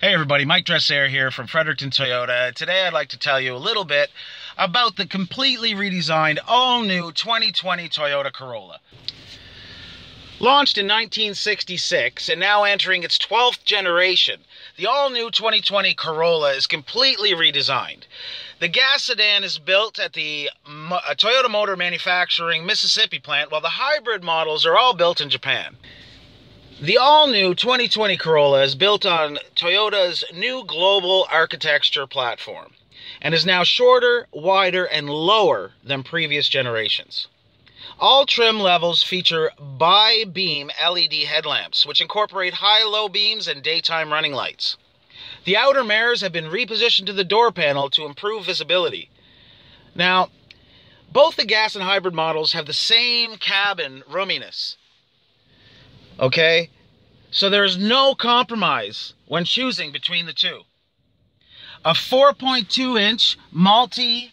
Hey everybody, Mike Dresser here from Fredericton Toyota. Today I'd like to tell you a little bit about the completely redesigned all-new 2020 Toyota Corolla. Launched in 1966 and now entering its 12th generation, the all-new 2020 Corolla is completely redesigned. The gas sedan is built at the uh, Toyota Motor Manufacturing Mississippi plant, while the hybrid models are all built in Japan. The all-new 2020 Corolla is built on Toyota's new global architecture platform and is now shorter, wider, and lower than previous generations. All trim levels feature bi-beam LED headlamps, which incorporate high-low beams and daytime running lights. The outer mirrors have been repositioned to the door panel to improve visibility. Now, both the gas and hybrid models have the same cabin roominess, Okay? So there is no compromise when choosing between the two. A 4.2 inch multi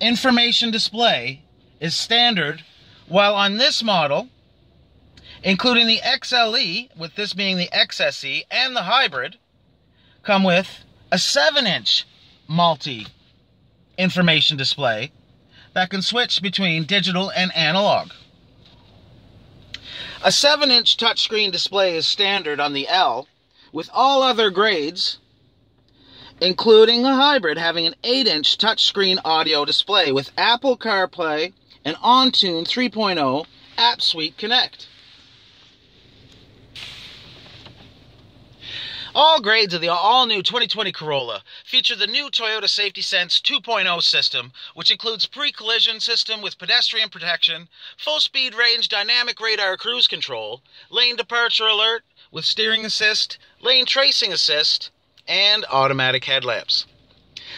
information display is standard, while on this model, including the XLE, with this being the XSE, and the hybrid, come with a 7 inch multi information display that can switch between digital and analog. A 7-inch touchscreen display is standard on the L, with all other grades, including a hybrid, having an 8-inch touchscreen audio display with Apple CarPlay and Entune 3.0 App Suite Connect. All grades of the all-new 2020 Corolla feature the new Toyota Safety Sense 2.0 system, which includes pre-collision system with pedestrian protection, full-speed range dynamic radar cruise control, lane departure alert with steering assist, lane tracing assist, and automatic headlamps.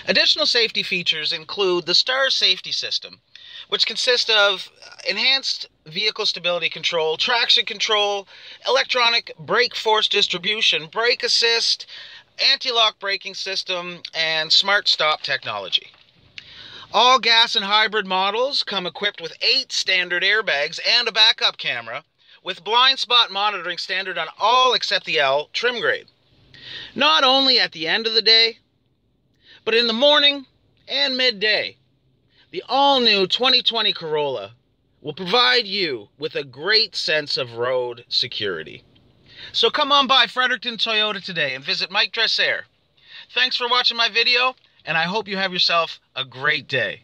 Additional safety features include the STAR safety system, which consists of enhanced vehicle stability control, traction control, electronic brake force distribution, brake assist, anti-lock braking system, and smart stop technology. All gas and hybrid models come equipped with eight standard airbags and a backup camera, with blind spot monitoring standard on all except the L trim grade. Not only at the end of the day, but in the morning and midday. The all new 2020 Corolla will provide you with a great sense of road security. So come on by Fredericton Toyota today and visit Mike Dresser. Thanks for watching my video, and I hope you have yourself a great day.